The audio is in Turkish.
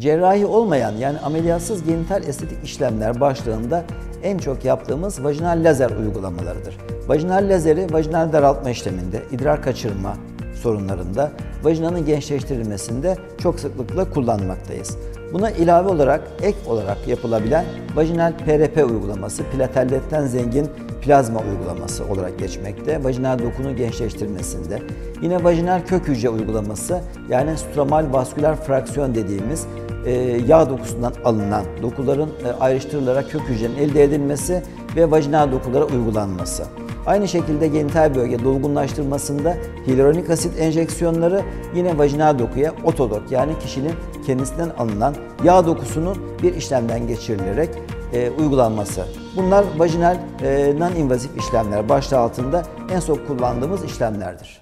Cerrahi olmayan yani ameliyatsız genital estetik işlemler başlığında en çok yaptığımız vajinal lazer uygulamalarıdır. Vajinal lazeri vajinal daraltma işleminde, idrar kaçırma sorunlarında, vajinanın gençleştirilmesinde çok sıklıkla kullanmaktayız. Buna ilave olarak ek olarak yapılabilen vajinal PRP uygulaması, platelletten zengin plazma uygulaması olarak geçmekte. Vajinal dokunun gençleştirmesinde. Yine vajinal kök hücre uygulaması yani stromal vasküler fraksiyon dediğimiz e, yağ dokusundan alınan dokuların e, ayrıştırılarak kök hücrenin elde edilmesi ve vajinal dokulara uygulanması. Aynı şekilde genital bölge dolgunlaştırmasında hyaluronik asit enjeksiyonları yine vajinal dokuya otodok yani kişinin kendisinden alınan yağ dokusunun bir işlemden geçirilerek e, uygulanması. Bunlar vajinal e, non-invazif işlemler başlığı altında en çok kullandığımız işlemlerdir.